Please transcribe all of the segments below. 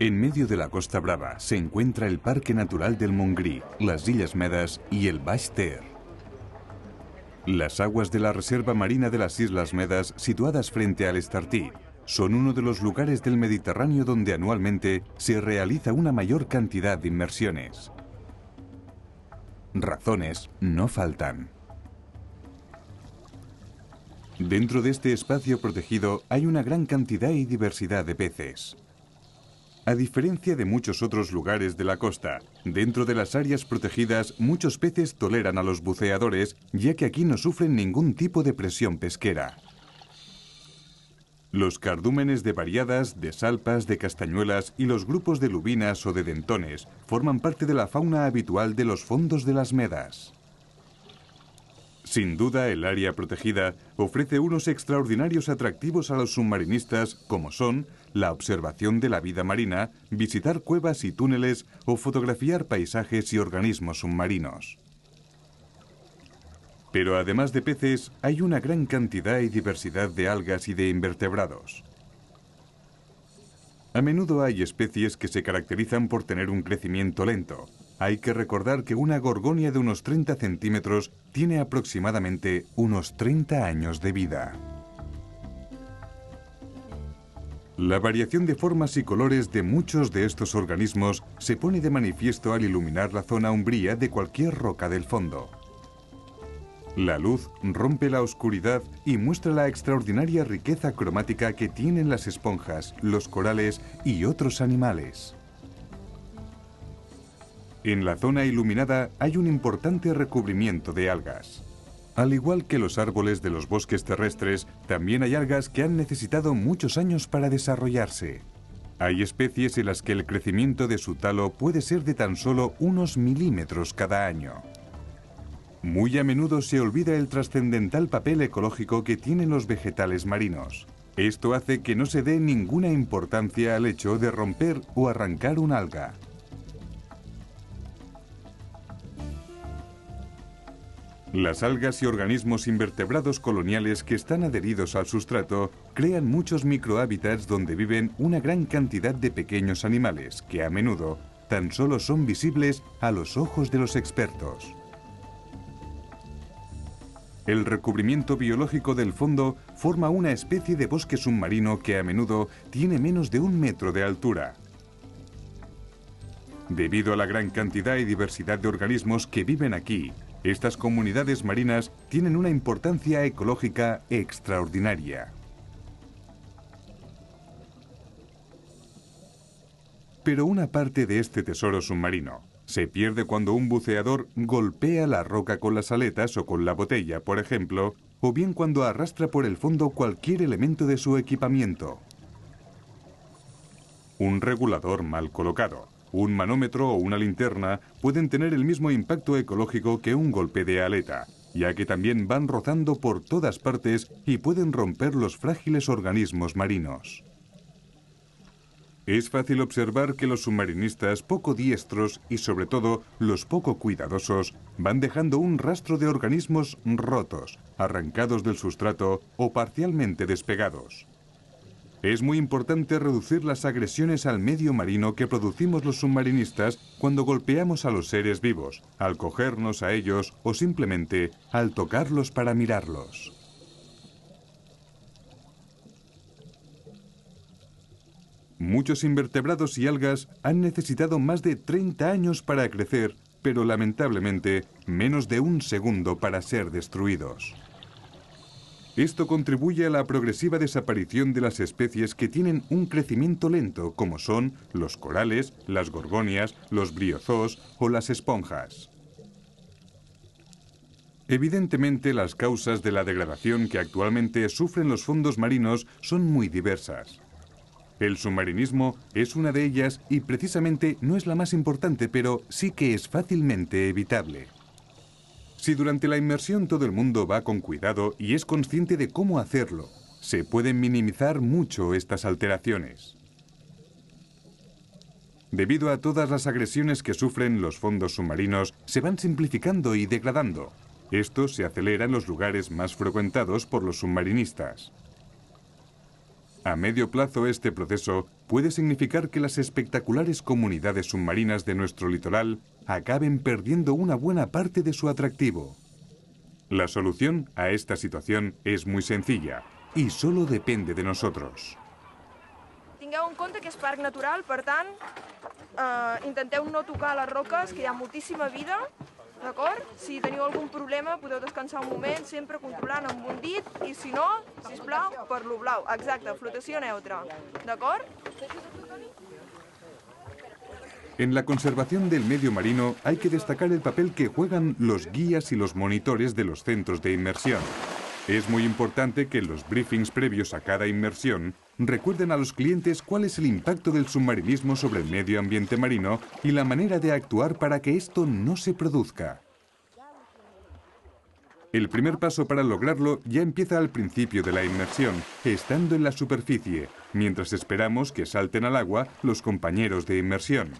En medio de la Costa Brava se encuentra el Parque Natural del Montgrí, las Islas Medas y el Baix Ter. Las aguas de la Reserva Marina de las Islas Medas, situadas frente al Estartí, son uno de los lugares del Mediterráneo donde anualmente se realiza una mayor cantidad de inmersiones. Razones no faltan. Dentro de este espacio protegido hay una gran cantidad y diversidad de peces. A diferencia de muchos otros lugares de la costa, dentro de las áreas protegidas muchos peces toleran a los buceadores ya que aquí no sufren ningún tipo de presión pesquera. Los cardúmenes de variadas, de salpas, de castañuelas y los grupos de lubinas o de dentones forman parte de la fauna habitual de los fondos de las medas. Sin duda, el área protegida ofrece unos extraordinarios atractivos a los submarinistas, como son la observación de la vida marina, visitar cuevas y túneles o fotografiar paisajes y organismos submarinos. Pero además de peces, hay una gran cantidad y diversidad de algas y de invertebrados. A menudo hay especies que se caracterizan por tener un crecimiento lento, hay que recordar que una gorgonia de unos 30 centímetros tiene aproximadamente unos 30 años de vida. La variación de formas y colores de muchos de estos organismos se pone de manifiesto al iluminar la zona umbría de cualquier roca del fondo. La luz rompe la oscuridad y muestra la extraordinaria riqueza cromática que tienen las esponjas, los corales y otros animales. En la zona iluminada hay un importante recubrimiento de algas. Al igual que los árboles de los bosques terrestres, también hay algas que han necesitado muchos años para desarrollarse. Hay especies en las que el crecimiento de su talo puede ser de tan solo unos milímetros cada año. Muy a menudo se olvida el trascendental papel ecológico que tienen los vegetales marinos. Esto hace que no se dé ninguna importancia al hecho de romper o arrancar un alga. Las algas y organismos invertebrados coloniales que están adheridos al sustrato crean muchos microhábitats donde viven una gran cantidad de pequeños animales que a menudo tan solo son visibles a los ojos de los expertos. El recubrimiento biológico del fondo forma una especie de bosque submarino que a menudo tiene menos de un metro de altura. Debido a la gran cantidad y diversidad de organismos que viven aquí, estas comunidades marinas tienen una importancia ecológica extraordinaria. Pero una parte de este tesoro submarino se pierde cuando un buceador golpea la roca con las aletas o con la botella, por ejemplo, o bien cuando arrastra por el fondo cualquier elemento de su equipamiento. Un regulador mal colocado, un manómetro o una linterna pueden tener el mismo impacto ecológico que un golpe de aleta, ya que también van rozando por todas partes y pueden romper los frágiles organismos marinos. Es fácil observar que los submarinistas poco diestros y sobre todo los poco cuidadosos van dejando un rastro de organismos rotos, arrancados del sustrato o parcialmente despegados. Es muy importante reducir las agresiones al medio marino que producimos los submarinistas cuando golpeamos a los seres vivos, al cogernos a ellos o simplemente al tocarlos para mirarlos. Muchos invertebrados y algas han necesitado más de 30 años para crecer, pero lamentablemente menos de un segundo para ser destruidos. Esto contribuye a la progresiva desaparición de las especies que tienen un crecimiento lento, como son los corales, las gorgonias, los briozoos o las esponjas. Evidentemente, las causas de la degradación que actualmente sufren los fondos marinos son muy diversas. El submarinismo es una de ellas y precisamente no es la más importante, pero sí que es fácilmente evitable. Si durante la inmersión todo el mundo va con cuidado y es consciente de cómo hacerlo, se pueden minimizar mucho estas alteraciones. Debido a todas las agresiones que sufren los fondos submarinos, se van simplificando y degradando. Esto se acelera en los lugares más frecuentados por los submarinistas. A medio plazo este proceso puede significar que las espectaculares comunidades submarinas de nuestro litoral acaben perdiendo una buena parte de su atractivo. La solución a esta situación es muy sencilla y solo depende de nosotros. Tingueu en compte que és parc natural, per tant, eh, intenteu no tocar les roques, que hi ha moltíssima vida, d'acord? Si teniu algun problema podeu descansar un moment, sempre controlant amb un dit, i si no, si plau, per lo blau. Exacte, flotació neutra, d'acord? En la conservación del medio marino hay que destacar el papel que juegan los guías y los monitores de los centros de inmersión. Es muy importante que los briefings previos a cada inmersión recuerden a los clientes cuál es el impacto del submarinismo sobre el medio ambiente marino y la manera de actuar para que esto no se produzca. El primer paso para lograrlo ya empieza al principio de la inmersión, estando en la superficie, mientras esperamos que salten al agua los compañeros de inmersión.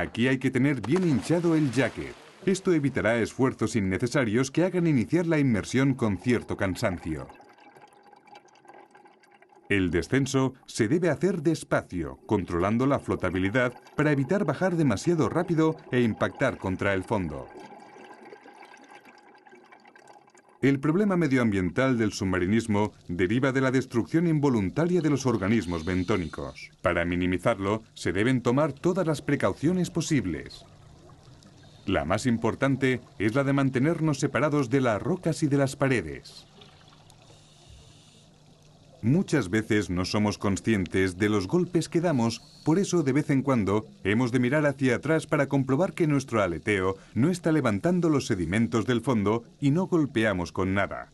Aquí hay que tener bien hinchado el jacket. Esto evitará esfuerzos innecesarios que hagan iniciar la inmersión con cierto cansancio. El descenso se debe hacer despacio, controlando la flotabilidad para evitar bajar demasiado rápido e impactar contra el fondo. El problema medioambiental del submarinismo deriva de la destrucción involuntaria de los organismos bentónicos. Para minimizarlo, se deben tomar todas las precauciones posibles. La más importante es la de mantenernos separados de las rocas y de las paredes. Muchas veces no somos conscientes de los golpes que damos, por eso de vez en cuando hemos de mirar hacia atrás para comprobar que nuestro aleteo no está levantando los sedimentos del fondo y no golpeamos con nada.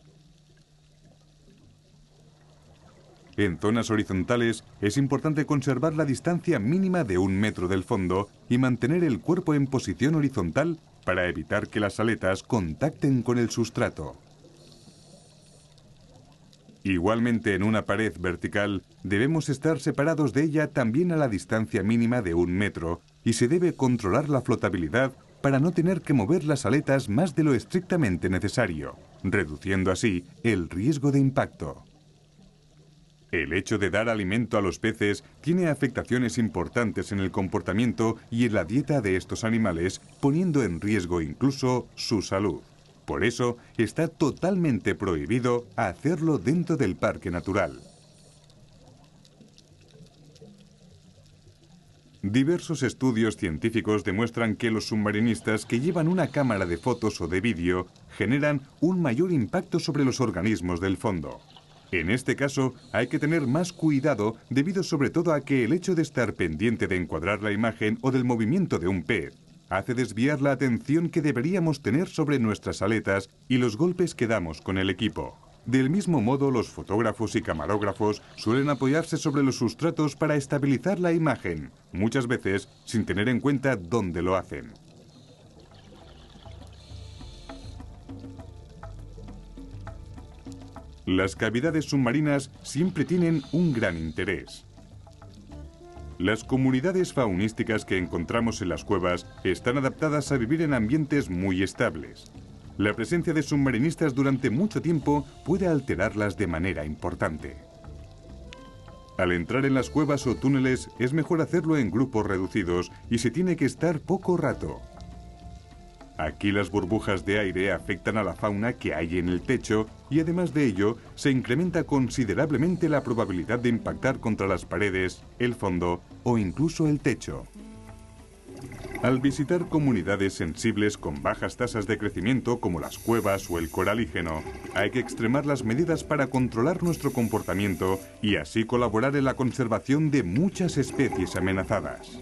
En zonas horizontales es importante conservar la distancia mínima de un metro del fondo y mantener el cuerpo en posición horizontal para evitar que las aletas contacten con el sustrato. Igualmente en una pared vertical debemos estar separados de ella también a la distancia mínima de un metro y se debe controlar la flotabilidad para no tener que mover las aletas más de lo estrictamente necesario, reduciendo así el riesgo de impacto. El hecho de dar alimento a los peces tiene afectaciones importantes en el comportamiento y en la dieta de estos animales, poniendo en riesgo incluso su salud. Por eso está totalmente prohibido hacerlo dentro del parque natural. Diversos estudios científicos demuestran que los submarinistas que llevan una cámara de fotos o de vídeo generan un mayor impacto sobre los organismos del fondo. En este caso hay que tener más cuidado debido sobre todo a que el hecho de estar pendiente de encuadrar la imagen o del movimiento de un pez hace desviar la atención que deberíamos tener sobre nuestras aletas y los golpes que damos con el equipo. Del mismo modo, los fotógrafos y camarógrafos suelen apoyarse sobre los sustratos para estabilizar la imagen, muchas veces sin tener en cuenta dónde lo hacen. Las cavidades submarinas siempre tienen un gran interés. Las comunidades faunísticas que encontramos en las cuevas están adaptadas a vivir en ambientes muy estables. La presencia de submarinistas durante mucho tiempo puede alterarlas de manera importante. Al entrar en las cuevas o túneles es mejor hacerlo en grupos reducidos y se tiene que estar poco rato. Aquí las burbujas de aire afectan a la fauna que hay en el techo y además de ello se incrementa considerablemente la probabilidad de impactar contra las paredes, el fondo o incluso el techo. Al visitar comunidades sensibles con bajas tasas de crecimiento como las cuevas o el coralígeno, hay que extremar las medidas para controlar nuestro comportamiento y así colaborar en la conservación de muchas especies amenazadas.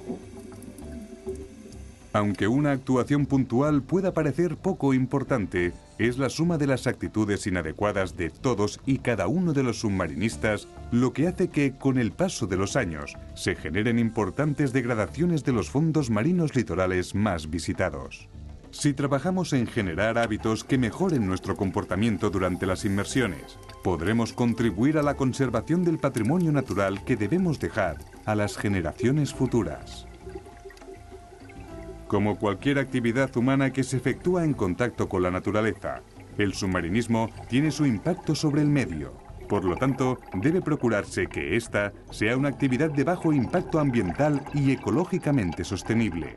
Aunque una actuación puntual pueda parecer poco importante, es la suma de las actitudes inadecuadas de todos y cada uno de los submarinistas lo que hace que, con el paso de los años, se generen importantes degradaciones de los fondos marinos litorales más visitados. Si trabajamos en generar hábitos que mejoren nuestro comportamiento durante las inmersiones, podremos contribuir a la conservación del patrimonio natural que debemos dejar a las generaciones futuras. Como cualquier actividad humana que se efectúa en contacto con la naturaleza, el submarinismo tiene su impacto sobre el medio. Por lo tanto, debe procurarse que ésta sea una actividad de bajo impacto ambiental y ecológicamente sostenible.